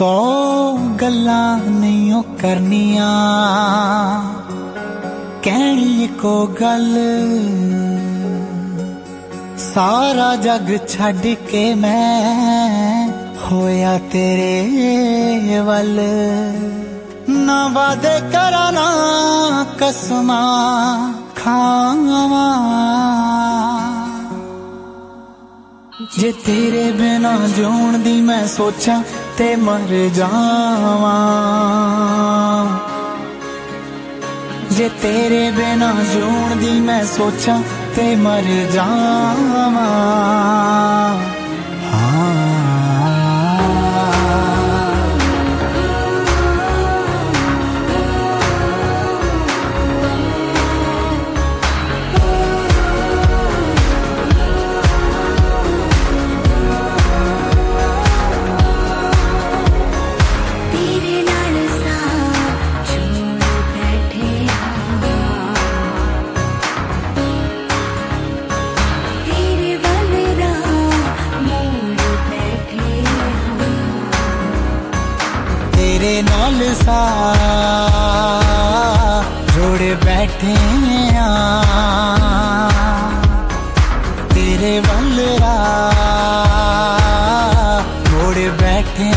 ਸੌ ਗੱਲਾਂ ਨਹੀਂ ਉਹ ਕਰਨੀਆਂ। ਕਹਿਣੀ ਕੋ ਗੱਲ, ਸਾਰਾ ਜੱਗ ਛੱਡ ਕੇ ਮੈਂ ਹੋਇਆ ਤੇਰੇ ਵੱਲ। ਨਾ ਵਾਦੇ ਕਰਾਂ, ਨਾ ਕਸਮਾਂ ਖਾਵਾਂ। ਜੇ ਤੇਰੇ ਬਿਨਾ ਜਿਉਣ ਦੀ ਮੈਂ ਸੋਚਾਂ ਤੇ ਮਰ ਜਾਵਾਂ। ਜੇ ਤੇਰੇ ਬਿਨਾ ਜਿਉਣ ਦੀ ਮੈਂ ਸੋਚਾਂ ਤੇ ਮਰ ਜਾਵਾਂ। ਤੇਰੇ ਨਾਲ ਸਾ ਜੋੜ ਬੈਠੇ ਆ ਤੇਰੇ ਵੱਲ ਰਾ ਮੋੜ ਬੈਠੇ